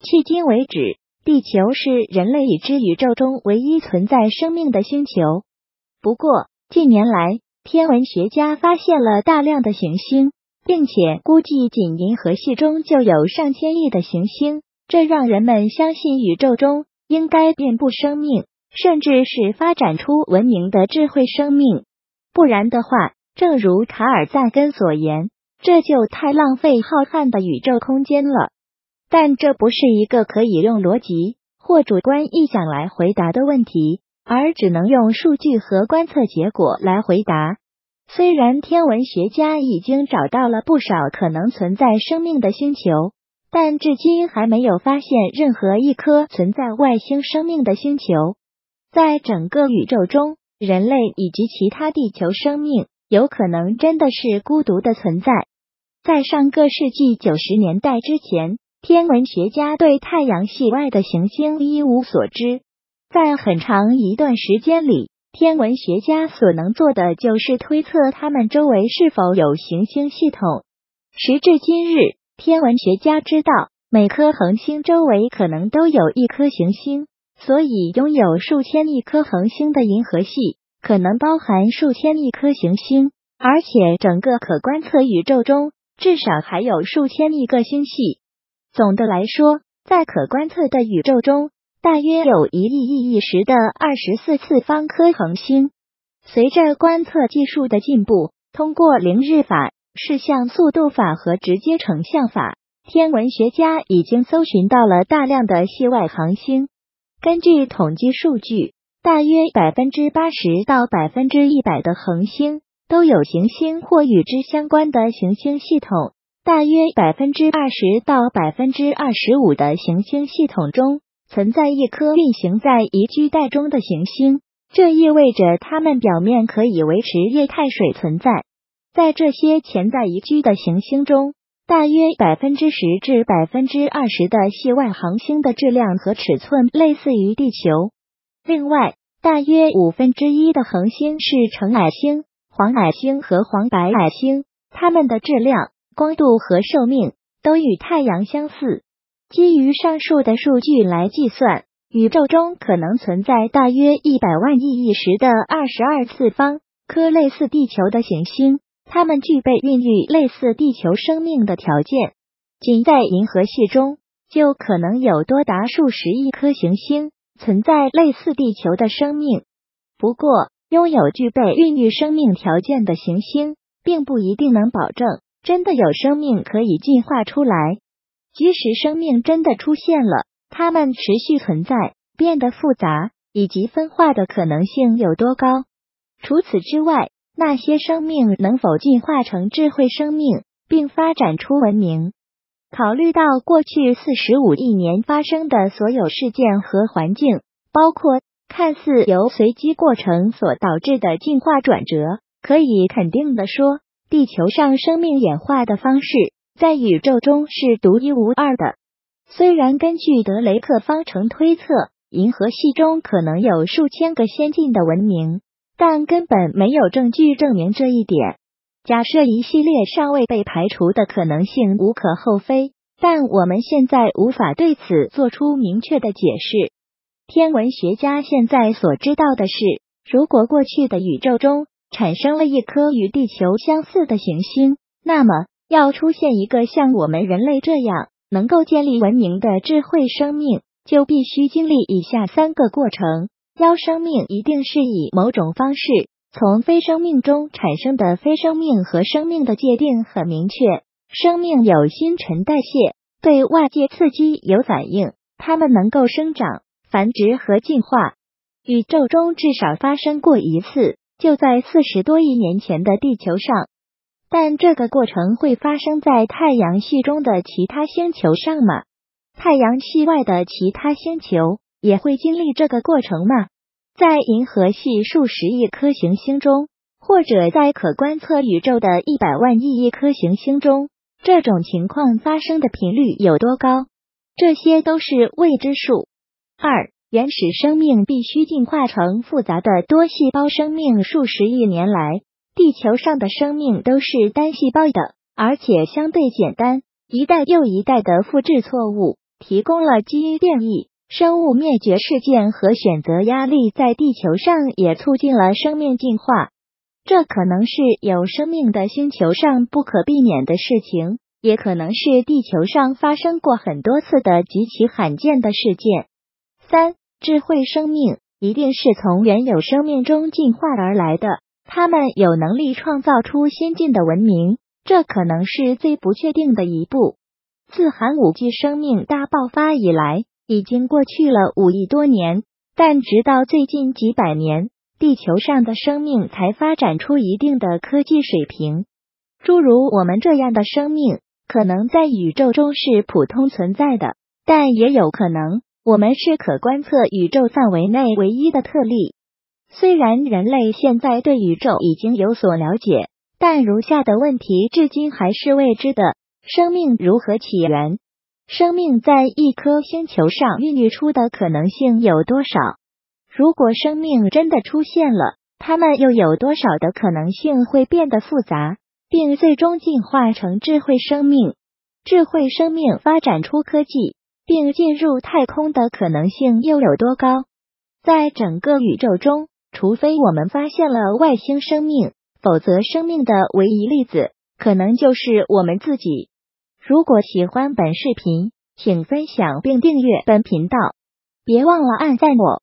迄今为止，地球是人类已知宇宙中唯一存在生命的星球。不过，近年来，天文学家发现了大量的行星，并且估计仅银河系中就有上千亿的行星，这让人们相信宇宙中应该遍布生命，甚至是发展出文明的智慧生命。不然的话，正如卡尔赞根所言，这就太浪费浩瀚的宇宙空间了。但这不是一个可以用逻辑或主观臆想来回答的问题，而只能用数据和观测结果来回答。虽然天文学家已经找到了不少可能存在生命的星球，但至今还没有发现任何一颗存在外星生命的星球。在整个宇宙中，人类以及其他地球生命有可能真的是孤独的存在。在上个世纪九十年代之前。天文学家对太阳系外的行星一无所知，在很长一段时间里，天文学家所能做的就是推测它们周围是否有行星系统。时至今日，天文学家知道每颗恒星周围可能都有一颗行星，所以拥有数千亿颗恒星的银河系可能包含数千亿颗行星，而且整个可观测宇宙中至少还有数千亿个星系。总的来说，在可观测的宇宙中，大约有一亿亿亿时的二十四次方颗恒星。随着观测技术的进步，通过凌日法、视像速度法和直接成像法，天文学家已经搜寻到了大量的系外行星。根据统计数据，大约百分之八十到百分之一百的恒星都有行星或与之相关的行星系统。大约百分之二十到百分之二十五的行星系统中存在一颗运行在宜居带中的行星，这意味着它们表面可以维持液态水存在。在这些潜在宜居的行星中，大约百分之十至百分之二十的系外行星的质量和尺寸类似于地球。另外，大约五分之一的恒星是橙矮星、黄矮星和黄白矮星，它们的质量。光度和寿命都与太阳相似。基于上述的数据来计算，宇宙中可能存在大约一百万亿亿时的二十二次方颗类似地球的行星，它们具备孕育类似地球生命的条件。仅在银河系中，就可能有多达数十亿颗行星存在类似地球的生命。不过，拥有具备孕育生命条件的行星，并不一定能保证。真的有生命可以进化出来？即使生命真的出现了，它们持续存在、变得复杂以及分化的可能性有多高？除此之外，那些生命能否进化成智慧生命，并发展出文明？考虑到过去四十五亿年发生的所有事件和环境，包括看似由随机过程所导致的进化转折，可以肯定的说。地球上生命演化的方式在宇宙中是独一无二的。虽然根据德雷克方程推测，银河系中可能有数千个先进的文明，但根本没有证据证明这一点。假设一系列尚未被排除的可能性无可厚非，但我们现在无法对此做出明确的解释。天文学家现在所知道的是，如果过去的宇宙中，产生了一颗与地球相似的行星，那么要出现一个像我们人类这样能够建立文明的智慧生命，就必须经历以下三个过程：幺，生命一定是以某种方式从非生命中产生的；非生命和生命的界定很明确，生命有新陈代谢，对外界刺激有反应，它们能够生长、繁殖和进化。宇宙中至少发生过一次。就在四十多亿年前的地球上，但这个过程会发生在太阳系中的其他星球上吗？太阳系外的其他星球也会经历这个过程吗？在银河系数十亿颗行星中，或者在可观测宇宙的一百万亿亿颗行星中，这种情况发生的频率有多高？这些都是未知数。二。原始生命必须进化成复杂的多细胞生命。数十亿年来，地球上的生命都是单细胞的，而且相对简单。一代又一代的复制错误提供了基因变异、生物灭绝事件和选择压力，在地球上也促进了生命进化。这可能是有生命的星球上不可避免的事情，也可能是地球上发生过很多次的极其罕见的事件。三、智慧生命一定是从原有生命中进化而来的，他们有能力创造出先进的文明，这可能是最不确定的一步。自寒武纪生命大爆发以来，已经过去了五亿多年，但直到最近几百年。地球上的生命才发展出一定的科技水平，诸如我们这样的生命，可能在宇宙中是普通存在的，但也有可能我们是可观测宇宙范围内唯一的特例。虽然人类现在对宇宙已经有所了解，但如下的问题至今还是未知的：生命如何起源？生命在一颗星球上孕育出的可能性有多少？如果生命真的出现了，它们又有多少的可能性会变得复杂，并最终进化成智慧生命？智慧生命发展出科技并进入太空的可能性又有多高？在整个宇宙中，除非我们发现了外星生命，否则生命的唯一例子可能就是我们自己。如果喜欢本视频，请分享并订阅本频道，别忘了按赞我。